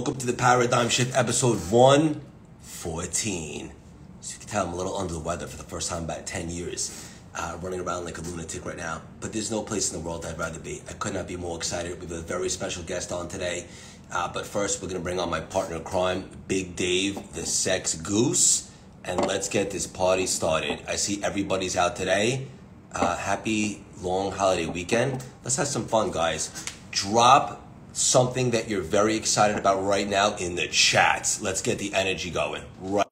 Welcome to the Paradigm Shift episode 114. So you can tell I'm a little under the weather for the first time in about 10 years. Uh, running around like a lunatic right now. But there's no place in the world I'd rather be. I could not be more excited. We have a very special guest on today. Uh, but first, we're going to bring on my partner in crime, Big Dave, the sex goose. And let's get this party started. I see everybody's out today. Uh, happy long holiday weekend. Let's have some fun, guys. Drop something that you're very excited about right now in the chats. Let's get the energy going. Right.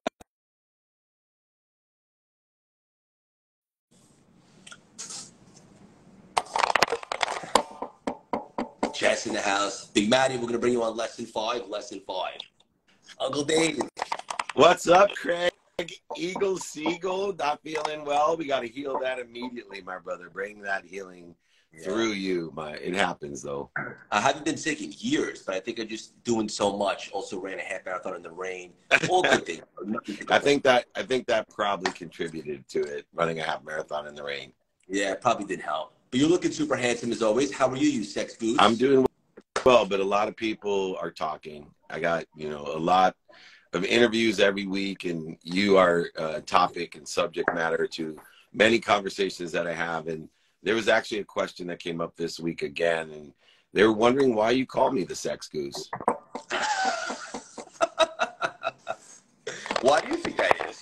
Chats in the house. Big Maddie, we're going to bring you on lesson five. Lesson five. Uncle Dave. What's up, Craig? Eagle Siegel, not feeling well. We got to heal that immediately, my brother. Bring that healing yeah. through you. My it happens though. I haven't been sick in years, but I think I'm just doing so much. Also ran a half marathon in the rain. All good things. I think that I think that probably contributed to it. Running a half marathon in the rain. Yeah, probably did help. But you're looking super handsome as always. How are you, you sex goose? I'm doing well, but a lot of people are talking. I got you know a lot of interviews every week, and you are a topic and subject matter to many conversations that I have. And there was actually a question that came up this week again, and they were wondering why you call me the sex goose. why do you think that is?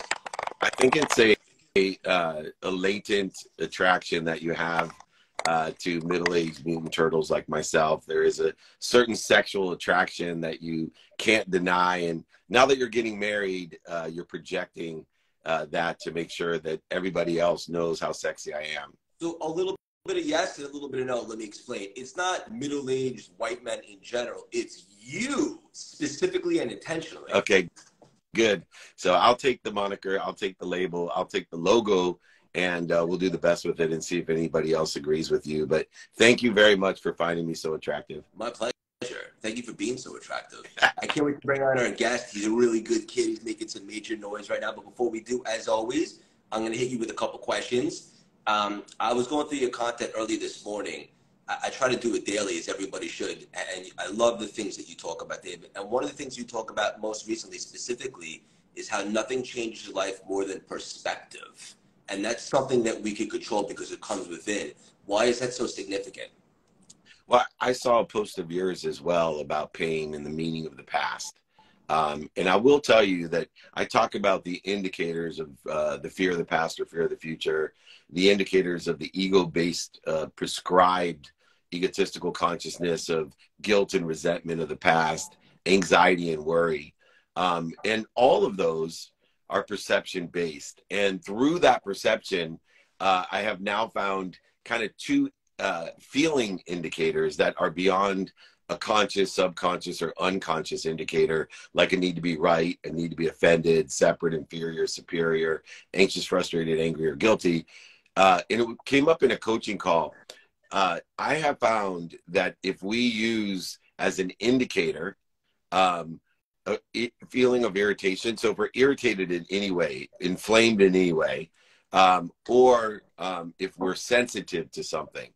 I think it's a a, uh, a latent attraction that you have uh, to middle-aged mutant turtles like myself. There is a certain sexual attraction that you can't deny, and now that you're getting married, uh, you're projecting uh, that to make sure that everybody else knows how sexy I am. So a little bit of yes and a little bit of no. Let me explain. It's not middle-aged white men in general. It's you specifically and intentionally. Okay, good. So I'll take the moniker. I'll take the label. I'll take the logo. And uh, we'll do the best with it and see if anybody else agrees with you. But thank you very much for finding me so attractive. My pleasure. Thank you for being so attractive. I can't wait to bring on our guest. He's a really good kid. He's making some major noise right now. But before we do, as always, I'm going to hit you with a couple questions. Um, I was going through your content early this morning. I, I, try to do it daily, as everybody should. And I love the things that you talk about, David. And one of the things you talk about most recently, specifically, is how nothing changes life more than perspective. And that's something that we can control because it comes within. Why is that so significant? Well, I saw a post of yours as well about pain and the meaning of the past. Um, and I will tell you that I talk about the indicators of uh, the fear of the past or fear of the future, the indicators of the ego based, uh, prescribed egotistical consciousness of guilt and resentment of the past, anxiety and worry. Um, and all of those are perception based. And through that perception, uh, I have now found kind of two uh, feeling indicators that are beyond a conscious, subconscious, or unconscious indicator, like a need to be right, a need to be offended, separate, inferior, superior, anxious, frustrated, angry, or guilty. Uh, and it came up in a coaching call. Uh, I have found that if we use as an indicator um, a feeling of irritation, so if we're irritated in any way, inflamed in any way, um, or um, if we're sensitive to something,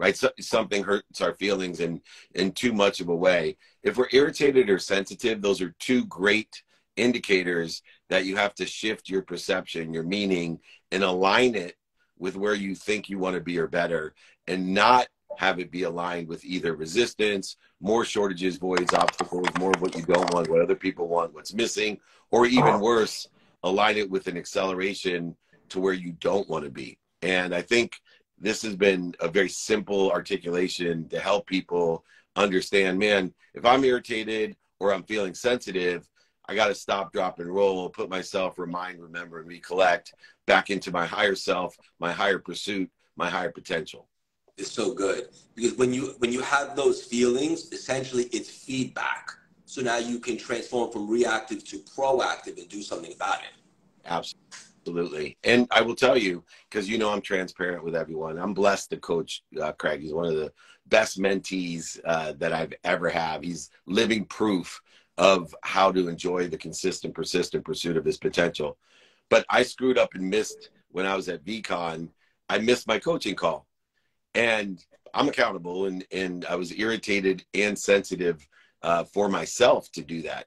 right? So, something hurts our feelings in in too much of a way. If we're irritated or sensitive, those are two great indicators that you have to shift your perception, your meaning, and align it with where you think you want to be or better, and not have it be aligned with either resistance, more shortages, voids, obstacles, more of what you don't want, what other people want, what's missing, or even uh-huh. worse, align it with an acceleration to where you don't want to be. And I think this has been a very simple articulation to help people understand man if i'm irritated or i'm feeling sensitive i got to stop drop and roll put myself remind remember and recollect back into my higher self my higher pursuit my higher potential. It's so good. Because when you when you have those feelings essentially it's feedback. So now you can transform from reactive to proactive and do something about it. Absolutely Absolutely. And I will tell you, because you know I'm transparent with everyone, I'm blessed to coach uh, Craig. He's one of the best mentees uh, that I've ever have. He's living proof of how to enjoy the consistent, persistent pursuit of his potential. But I screwed up and missed when I was at VeeCon. I missed my coaching call. And I'm accountable and, and I was irritated and sensitive uh, for myself to do that.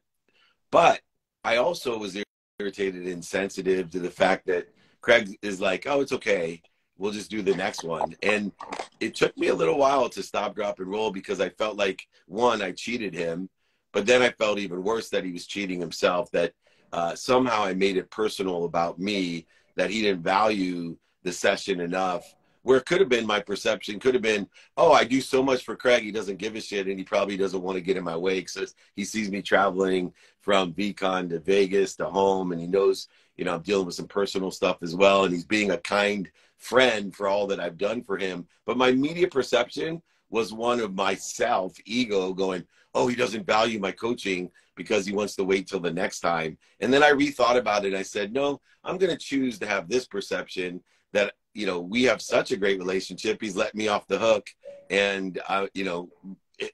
But I also was irritated and sensitive to the fact that Craig is like, oh, it's okay. We'll just do the next one. And it took me a little while to stop, drop, and roll because I felt like, one, I cheated him. But then I felt even worse that he was cheating himself, that uh, somehow I made it personal about me, that he didn't value the session enough where it could have been my perception could have been, oh, I do so much for Craig, he doesn't give a shit, and he probably doesn't want to get in my way because he sees me traveling from VeeCon to Vegas to home, and he knows, you know, I'm dealing with some personal stuff as well, and he's being a kind friend for all that I've done for him. But my media perception was one of myself, ego, going, oh, he doesn't value my coaching because he wants to wait till the next time. And then I rethought about it. and I said, no, I'm going to choose to have this perception that you know we have such a great relationship. He's let me off the hook. And uh, you know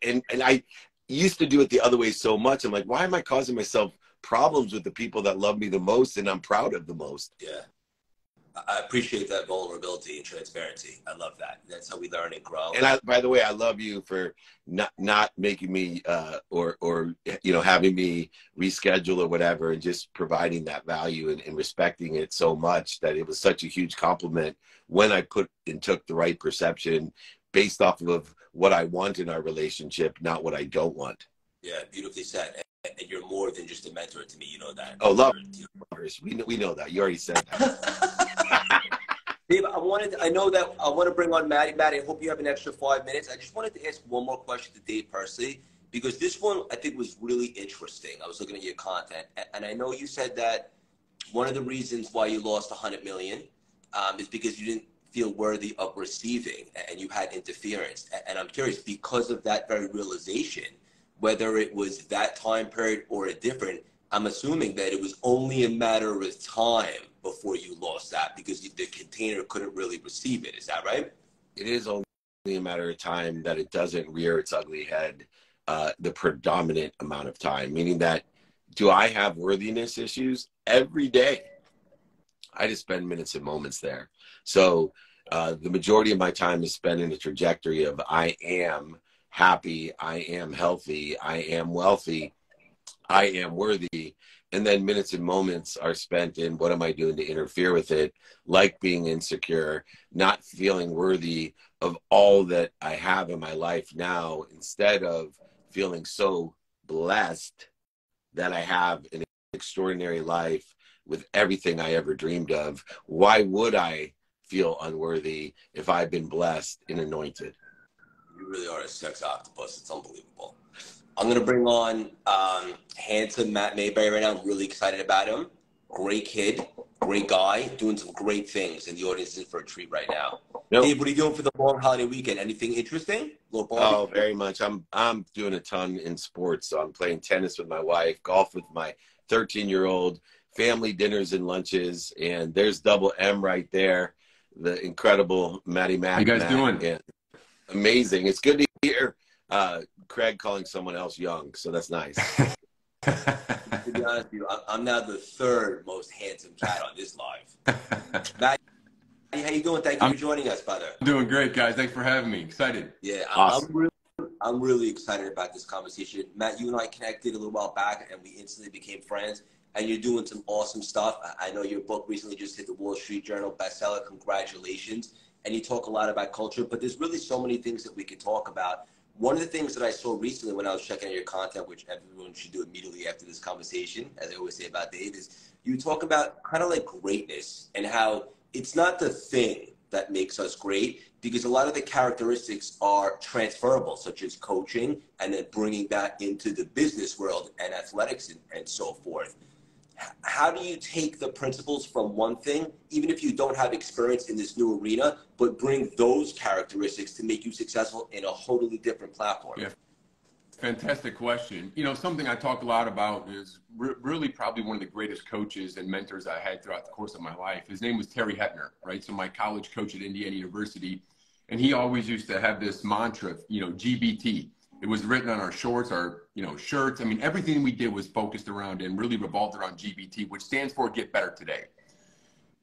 and and i used to do it the other way so much. I'm like why am i causing myself problems with the people that love me the most and i'm proud of the most? Yeah I appreciate that vulnerability and transparency. I love that. That's how we learn and grow. And I, by the way, I love you for not not making me uh, or or you know having me reschedule or whatever, and just providing that value and, and respecting it so much that it was such a huge compliment when I put and took the right perception based off of what I want in our relationship, not what I don't want. Yeah, beautifully said. And you're more than just a mentor to me. You know that. Oh, love. We know, we know that. You already said that. Dave, I wanted, I know that I want to bring on Maddie. Maddie, I hope you have an extra five minutes. I just wanted to ask one more question to Dave personally, because this one I think was really interesting. I was looking at your content, and I know you said that one of the reasons why you lost 100 million um, is because you didn't feel worthy of receiving and you had interference. And I'm curious, because of that very realization, whether it was that time period or a different, I'm assuming that it was only a matter of time before you lost that because the container couldn't really receive it. Is that right? It is only a matter of time that it doesn't rear its ugly head uh, the predominant amount of time, meaning that do I have worthiness issues every day? I just spend minutes and moments there. So uh, the majority of my time is spent in the trajectory of I am happy, I am healthy, I am wealthy, I am worthy and then minutes and moments are spent in what am I doing to interfere with it, like being insecure, not feeling worthy of all that I have in my life now, instead of feeling so blessed that I have an extraordinary life with everything I ever dreamed of. Why would I feel unworthy if I've been blessed and anointed? You really are a sex octopus. It's unbelievable. I'm gonna bring on um, handsome Matt Mayberry right now. I'm really excited about him. Great kid, great guy, doing some great things, and the audience is for a treat right now. Nope. Dave, what are you doing for the long holiday weekend? Anything interesting? Oh, very much. I'm I'm doing a ton in sports. So I'm playing tennis with my wife, golf with my 13 year old, family dinners and lunches, and there's double M right there. The incredible Maddie Mack. How you guys Matt, doing? Yeah, amazing. It's good to hear uh, Craig calling someone else young, so that's nice. to be honest with you, I'm now the third most handsome cat on this live. Matt, how you doing? Thank you I'm for joining us, brother. I'm doing great, guys. Thanks for having me. Excited. Yeah, awesome. I'm really, I'm really excited about this conversation. Matt, you and I connected a little while back, and we instantly became friends. And you're doing some awesome stuff. I know your book recently just hit the Wall Street Journal bestseller. Congratulations! And you talk a lot about culture, but there's really so many things that we could talk about one of the things that I saw recently when I was checking out your content, which everyone should do immediately after this conversation, as I always say about Dave, is you talk about kind of like greatness and how it's not the thing that makes us great because a lot of the characteristics are transferable, such as coaching and then bringing that into the business world and athletics and, and so forth how do you take the principles from one thing, even if you don't have experience in this new arena, but bring those characteristics to make you successful in a totally different platform? Yeah. Fantastic question. You know, something I talk a lot about is re- really probably one of the greatest coaches and mentors I had throughout the course of my life. His name was Terry Hoeppner, right? So my college coach at Indiana University, and he always used to have this mantra, you know, GBT, it was written on our shorts, our you know shirts. I mean, everything we did was focused around and really revolved around GBT, which stands for Get Better Today.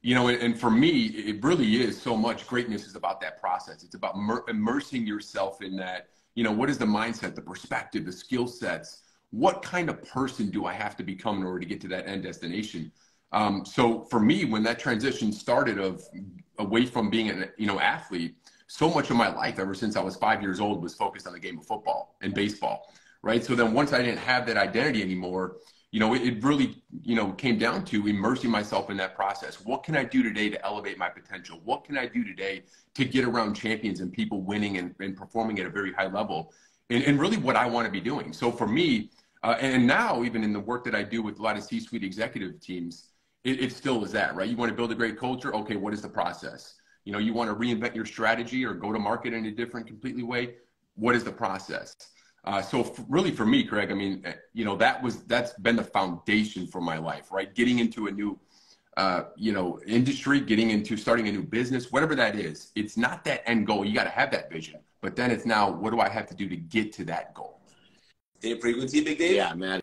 You know, and for me, it really is so much. Greatness is about that process. It's about immersing yourself in that You know, what is the mindset, the perspective, the skill sets? What kind of person do I have to become in order to get to that end destination? Um, so for me, when that transition started of away from being an you know athlete, so much of my life ever since I was five years old was focused on the game of football and baseball, right? So then once I didn't have that identity anymore, you know, it, it really you know came down to immersing myself in that process. What can I do today to elevate my potential? What can I do today to get around champions and people winning and, and performing at a very high level? And, and really what I want to be doing. So for me, uh, and now even in the work that I do with a lot of C-suite executive teams it, it still is that, right? You want to build a great culture. Okay, what is the process? You know, you want to reinvent your strategy or go to market in a different, completely way. What is the process? Uh, so f- really for me, Craig, I mean, eh, you know, that was that's been the foundation for my life, right? Getting into a new, uh, you know, industry, getting into starting a new business, whatever that is. It's not that end goal. You got to have that vision, but then it's now, what do I have to do to get to that goal? Dave frequency, Big Dave. Yeah, man.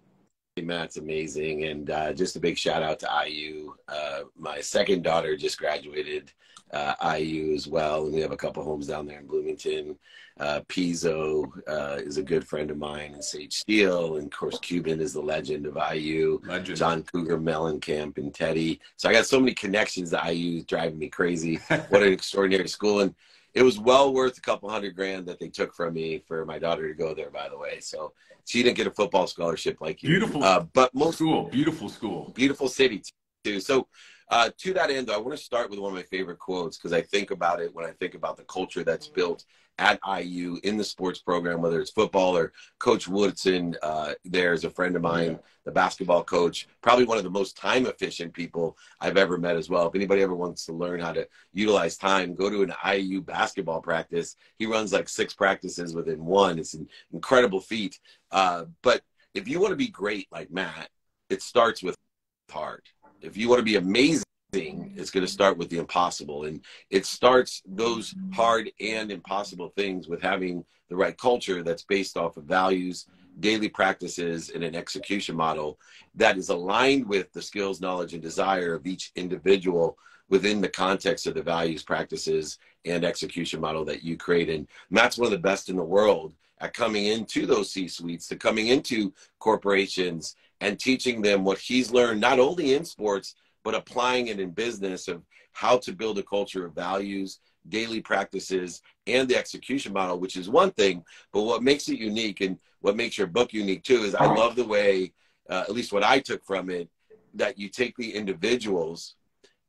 Matt's amazing, and uh, just a big shout out to IU. Uh, my second daughter just graduated uh, IU as well, and we have a couple homes down there in Bloomington. Uh, Pizzo uh, is a good friend of mine, and Sage Steele, and of course Cuban is the legend of IU. Legend. John Cougar Mellencamp and Teddy. So I got so many connections to IU, driving me crazy. what an extraordinary school, and it was well worth a couple hundred grand that they took from me for my daughter to go there. By the way, so she didn't get a football scholarship like you. Beautiful, uh, but most school, beautiful school, beautiful city too. So. Uh, to that end, though, I want to start with one of my favorite quotes because I think about it when I think about the culture that's built at IU in the sports program, whether it's football or Coach Woodson. Uh, there's a friend of mine, the basketball coach, probably one of the most time efficient people I've ever met as well. If anybody ever wants to learn how to utilize time, go to an IU basketball practice. He runs like six practices within one. It's an incredible feat. Uh, but if you want to be great like Matt, it starts with hard. If you want to be amazing, it's going to start with the impossible. And it starts those hard and impossible things with having the right culture that's based off of values daily practices and an execution model that is aligned with the skills knowledge and desire of each individual within the context of the values practices and execution model that you create. And matt's one of the best in the world at coming into those c suites to coming into corporations and teaching them what he's learned not only in sports but applying it in business of how to build a culture of values, daily practices, and the execution model, which is one thing. But what makes it unique and what makes your book unique too is I love the way, uh, at least what I took from it, that you take the individuals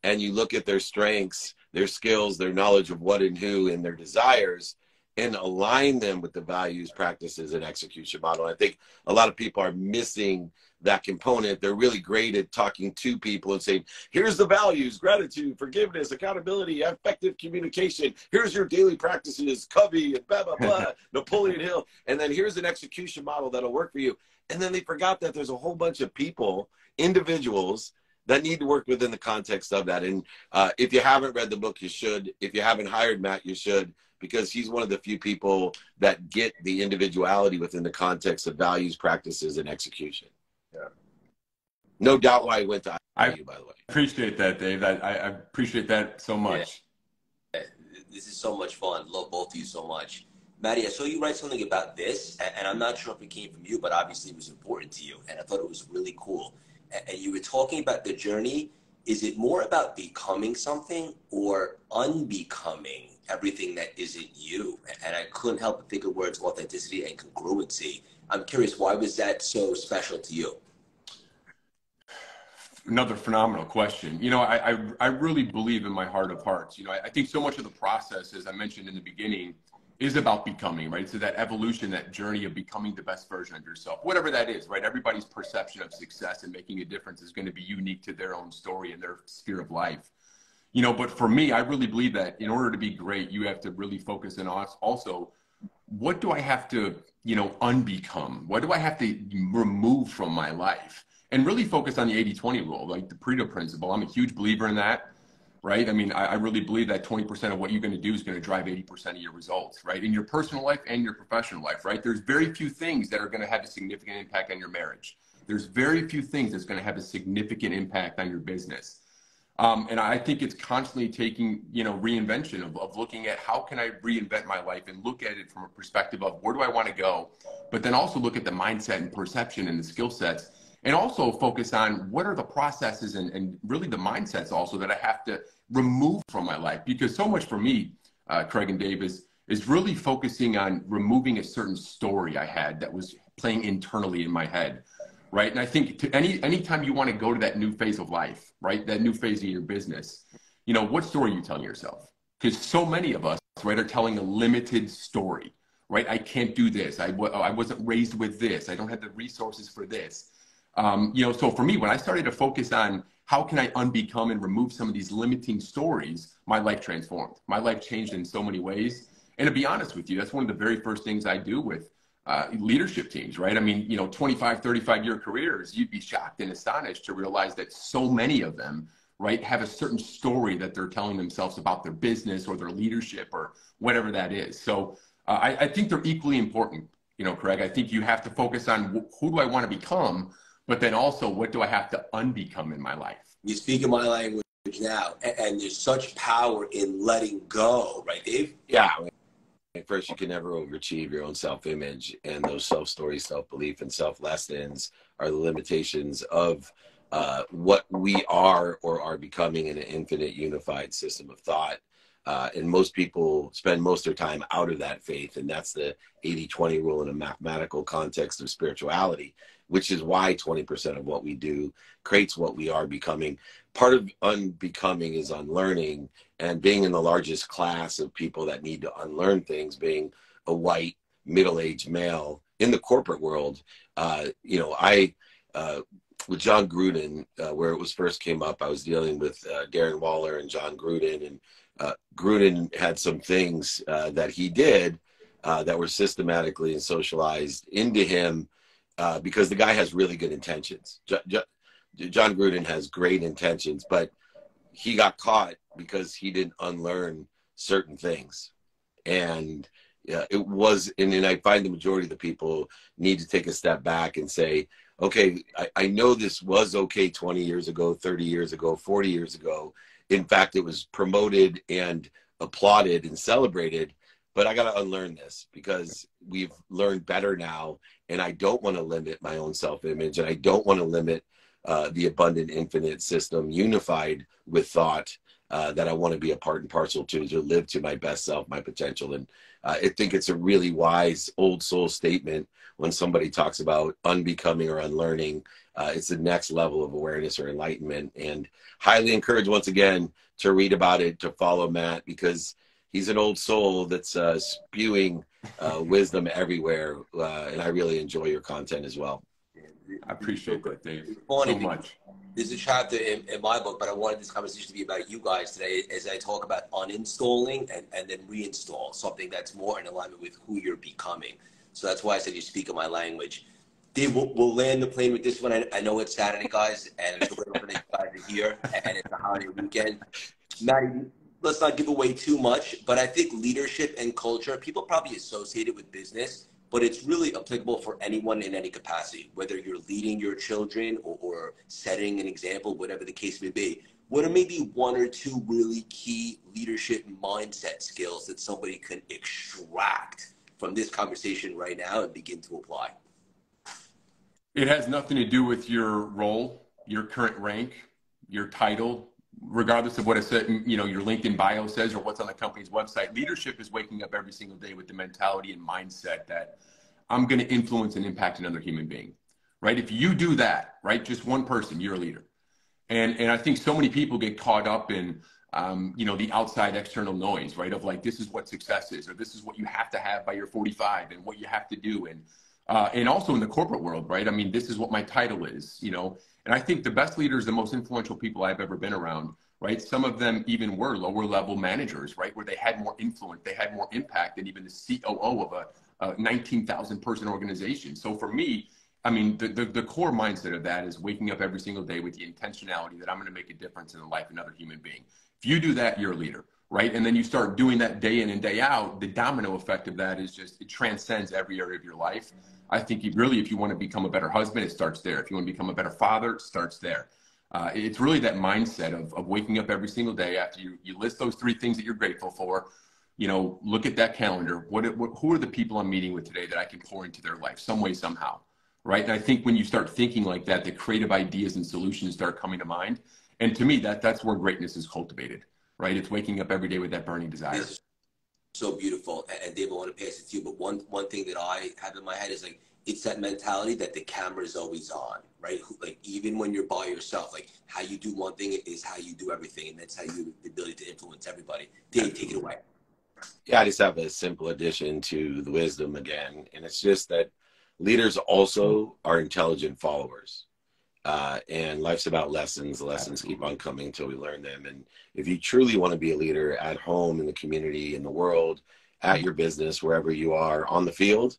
and you look at their strengths, their skills, their knowledge of what and who, and their desires, and align them with the values, practices, and execution model. I think a lot of people are missing that component. They're really great at talking to people and saying, here's the values, gratitude, forgiveness, accountability, effective communication. Here's your daily practices, Covey and blah, blah, blah, Napoleon Hill. And then here's an execution model that'll work for you. And then they forgot that there's a whole bunch of people, individuals, that need to work within the context of that. And uh, if you haven't read the book, you should. If you haven't hired Matt, you should, because he's one of the few people that get the individuality within the context of values, practices, and execution. Yeah. No doubt why I went to IU, I by the way. Appreciate that, Dave. I, I appreciate that so much. Yeah. This is so much fun. Love both of you so much. Maddie, I saw you write something about this, and I'm not sure if it came from you, but obviously it was important to you, and I thought it was really cool. And you were talking about the journey. Is it more about becoming something or unbecoming everything that isn't you? And I couldn't help but think of words authenticity and congruency. I'm curious, why was that so special to you? another phenomenal question. You know, I, I, I really believe in my heart of hearts. You know, I, I, think so much of the process, as I mentioned in the beginning, is about becoming, right? So that evolution, that journey of becoming the best version of yourself, whatever that is, right? Everybody's perception of success and making a difference is going to be unique to their own story and their sphere of life. You know, but for me, I really believe that in order to be great, you have to really focus in on also what do I have to, you know, unbecome? What do I have to remove from my life? and really focus on the 80 20 rule, like the Pareto principle. I'm a huge believer in that, right? I mean, I, I really believe that 20% of what you're going to do is going to drive 80% of your results, right? In your personal life and your professional life, right? There's very few things that are going to have a significant impact on your marriage. There's very few things that's going to have a significant impact on your business. Um, and I think it's constantly taking, you know, reinvention of, of looking at how can I reinvent my life and look at it from a perspective of where do I want to go, but then also look at the mindset and perception and the skill sets and also focus on what are the processes and, and really the mindsets also that I have to remove from my life. Because so much for me, uh, Craig and Dave, is, really focusing on removing a certain story I had that was playing internally in my head. Right. And I think to any anytime you want to go to that new phase of life, right, that new phase of your business, you know, what story are you telling yourself? Because so many of us, right, are telling a limited story, right? I can't do this. I, I wasn't raised with this. I don't have the resources for this. Um, you know, so for me, when I started to focus on how can I unbecome and remove some of these limiting stories, my life transformed. My life changed in so many ways. And to be honest with you, that's one of the very first things I do with uh, leadership teams, right? I mean, you know, 25, 35 year careers, you'd be shocked and astonished to realize that so many of them, right, have a certain story that they're telling themselves about their business or their leadership or whatever that is. So uh, I, I think they're equally important, you know, Craig. I think you have to focus on who do I want to become but then also what do I have to unbecome in my life? You speak in my language now, and, and there's such power in letting go, right, Dave? Yeah. First, you can never overachieve your own self image, and those self stories, self belief, and self lessons are the limitations of uh, what we are or are becoming in an infinite unified system of thought. Uh, and most people spend most of their time out of that faith, and that's the 80 20 rule in a mathematical context of spirituality which is why 20% of what we do creates what we are becoming. Part of unbecoming is unlearning, and being in the largest class of people that need to unlearn things, being a white middle aged male in the corporate world. Uh, you know, I, uh, with Jon Gruden, uh, where it was first came up, I was dealing with uh, Darren Waller and Jon Gruden, and uh, Gruden had some things uh, that he did that were systematically and socialized into him uh, because the guy has really good intentions. J- J- Jon Gruden has great intentions, but he got caught because he didn't unlearn certain things. And yeah, it was, and then I find the majority of the people need to take a step back and say, okay, I, I know this was okay 20 years ago, 30 years ago, 40 years ago. In fact, it was promoted and applauded and celebrated but I got to unlearn this because we've learned better now. And I don't want to limit my own self image and I don't want to limit uh, the abundant infinite system unified with thought uh, that I want to be a part and parcel to, to live to my best self, my potential. And uh, I think it's a really wise old soul statement when somebody talks about unbecoming or unlearning. Uh, it's the next level of awareness or enlightenment. And highly encourage once again to read about it, to follow Matt, because he's an old soul that's uh, spewing uh, wisdom everywhere, uh, and I really enjoy your content as well. I appreciate that, Dave, so much. There's a chapter in, in, my book, but I wanted this conversation to be about you guys today as I talk about uninstalling and, and then reinstall something that's more in alignment with who you're becoming. So that's why I said you speak in my language. Dave, we'll, we'll land the plane with this one. I, I know it's Saturday, guys, and it's for the guys are here, and it's a holiday weekend. Maddie, let's not give away too much, but I think leadership and culture, people probably associate it with business, but it's really applicable for anyone in any capacity, whether you're leading your children or, or setting an example, whatever the case may be. What are maybe one or two really key leadership mindset skills that somebody can extract from this conversation right now and begin to apply? It has nothing to do with your role, your current rank, your title, regardless of what it said, you know, your LinkedIn bio says or what's on the company's website, leadership is waking up every single day with the mentality and mindset that I'm going to influence and impact another human being, right? If you do that, right, just one person, you're a leader. And, and I think so many people get caught up in, um, you know, the outside external noise, right? Of like, this is what success is, or this is what you have to have by your 45 and what you have to do. And, uh, and also in the corporate world, right? I mean, this is what my title is, you know, and I think the best leaders, the most influential people I've ever been around, right? Some of them even were lower level managers, right? Where they had more influence, they had more impact than even the COO of a, a 19,000 person organization. So for me, I mean, the, the, the, core mindset of that is waking up every single day with the intentionality that I'm going to make a difference in the life of another human being. If you do that, you're a leader, right? And then you start doing that day in and day out. The domino effect of that is just, it transcends every area of your life. I think you really, if you want to become a better husband, it starts there. If you want to become a better father, it starts there. Uh, it's really that mindset of, of waking up every single day after you, you list those three things that you're grateful for. You know, look at that calendar. What, what who are the people I'm meeting with today that I can pour into their life some way somehow, right? And I think when you start thinking like that, the creative ideas and solutions start coming to mind. And to me, that that's where greatness is cultivated, right? It's waking up every day with that burning desire. It's so beautiful. And Dave, I want to pass it to you, but one one thing that I have in my head is like it's that mentality that the camera is always on, right? Like even when you're by yourself, like how you do one thing is how you do everything, and that's how you the ability to influence everybody. Dave, take it away. Yeah, I just have a simple addition to the wisdom again, and it's just that leaders also are intelligent followers. Uh, and life's about lessons. The lessons keep on coming until we learn them. And if you truly want to be a leader at home, in the community, in the world, at your business, wherever you are on the field,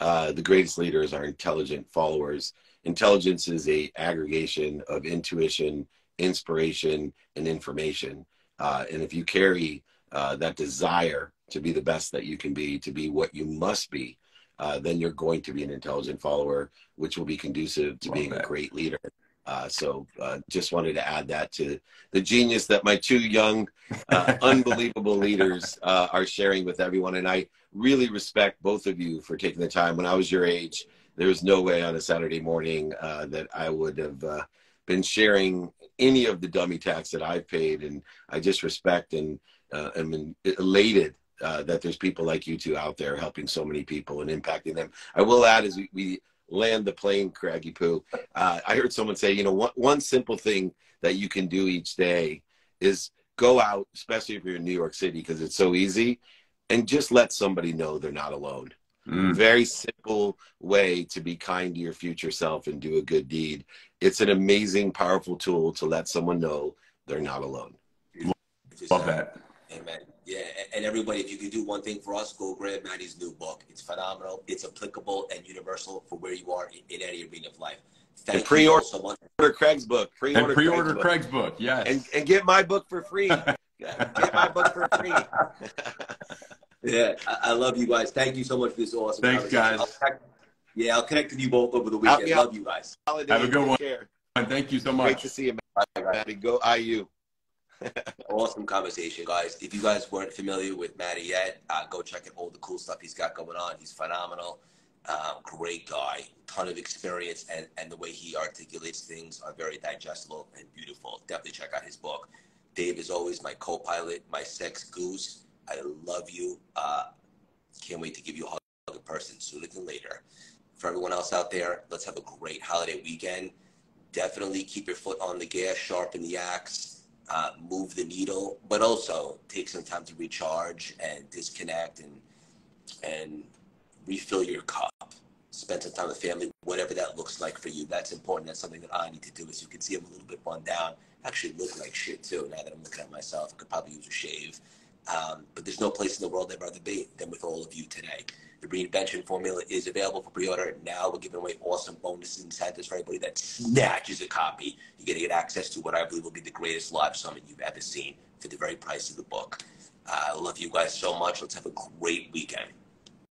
uh, the greatest leaders are intelligent followers. Intelligence is a aggregation of intuition, inspiration, and information. Uh, and if you carry uh, that desire to be the best that you can be, to be what you must be, uh, then you're going to be an intelligent follower, which will be conducive to Love being that. a great leader. Uh, so uh, just wanted to add that to the genius that my two young, uh, unbelievable leaders uh, are sharing with everyone. And I really respect both of you for taking the time. When I was your age, there was no way on a Saturday morning uh, that I would have uh, been sharing any of the dummy tax that I've paid. And I just respect and am elated uh, that there's people like you two out there helping so many people and impacting them. I will add as we, we land the plane, Craggy Poo, uh, I heard someone say, you know, one, one simple thing that you can do each day is go out, especially if you're in New York City, because it's so easy, and just let somebody know they're not alone. Mm. Very simple way to be kind to your future self and do a good deed. It's an amazing, powerful tool to let someone know they're not alone. Love that. Amen. Yeah, and everybody, if you could do one thing for us, go grab Maddie's new book. It's phenomenal. It's applicable and universal for where you are in, any arena of life. Thank and pre-order so much. Craig's book. Pre-order, and pre-order Craig's, Craig's book. book. Yes. And, and get my book for free. get my book for free. yeah, I, I, love you guys. Thank you so much for this awesome. Thanks, guys. I'll connect, yeah, I'll connect with you both over the weekend. love you guys. Holiday. Have a good one. Care. Thank you so much. Great to see you, Maddie. Go IU awesome conversation, guys. If you guys weren't familiar with Matty yet, uh, go check out all the cool stuff he's got going on. He's phenomenal. Um, great guy, ton of experience, and, and the way he articulates things are very digestible and beautiful. Definitely check out his book. Dave is always my co-pilot, my sex goose. I love you. Uh, can't wait to give you a hug in person sooner than later. For everyone else out there, let's have a great holiday weekend. Definitely keep your foot on the gas, sharpen the axe uh, move the needle, but also take some time to recharge and disconnect and and refill your cup. Spend some time with family, whatever that looks like for you. That's important. That's something that I need to do. As you can see, I'm a little bit run down. I Actually, look like shit too. Now that I'm looking at myself, I could probably use a shave. Um, but there's no place in the world I'd rather be than with all of you today. The reinvention formula is available for pre-order now. We're giving away awesome bonuses and incentives for everybody that snatches a copy. You're going to get access to what I believe will be the greatest live summit you've ever seen for the very price of the book. Uh, I love you guys so much. Let's have a great weekend.